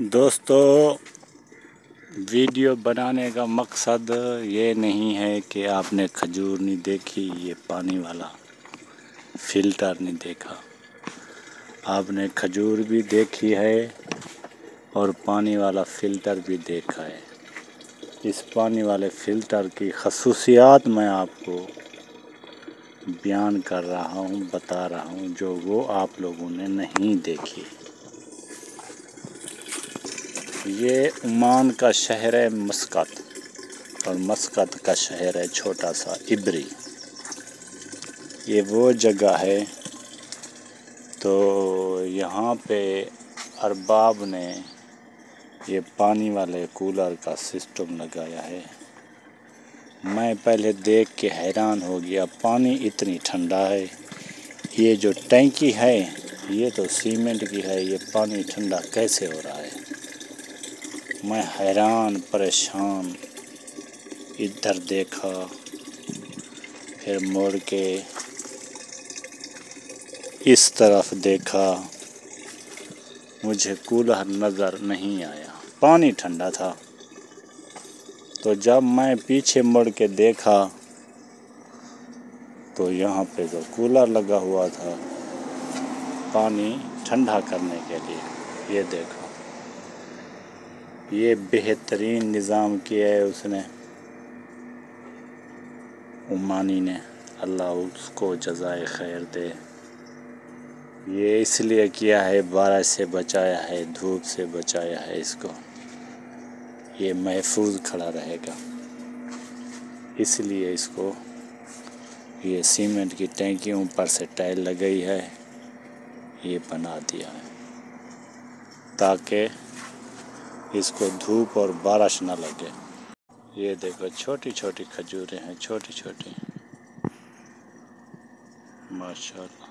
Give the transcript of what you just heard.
दोस्तों, वीडियो बनाने का मकसद ये नहीं है कि आपने खजूर नहीं देखी, ये पानी वाला फ़िल्टर नहीं देखा। आपने खजूर भी देखी है और पानी वाला फ़िल्टर भी देखा है। इस पानी वाले फ़िल्टर की खसूसियात मैं आपको बयान कर रहा हूँ, बता रहा हूँ, जो वो आप लोगों ने नहीं देखी। ये ओमान का शहर है मस्कत, और मस्कत का शहर है छोटा सा इबरी। ये वो जगह है तो यहाँ पे अरबाब ने ये पानी वाले कूलर का सिस्टम लगाया है। मैं पहले देख के हैरान हो गया, पानी इतनी ठंडा है। ये जो टैंकी है, ये तो सीमेंट की है, ये पानी ठंडा कैसे हो रहा है? मैं हैरान, परेशान, इधर देखा, फिर मुड़ के इस तरफ़ देखा। मुझे कूलर नज़र नहीं आया। पानी ठंडा था। तो जब मैं पीछे मुड़ के देखा तो यहाँ पे जो कूलर लगा हुआ था, पानी ठंडा करने के लिए, ये देखो। ये बेहतरीन निज़ाम किया है उसने। उमानी ने, अल्लाह उसको जजाय खैर दे। ये इसलिए किया है बारिश से बचाया है, धूप से बचाया है इसको। ये महफूज खड़ा रहेगा। इसलिए इसको ये सीमेंट की टैंकी ऊपर से टाइल लगाई है। ये बना दिया है। ताकि इसको धूप और बारिश ना लगे। ये देखो छोटी छोटी खजूरें हैं छोटी छोटी माशाल्लाह।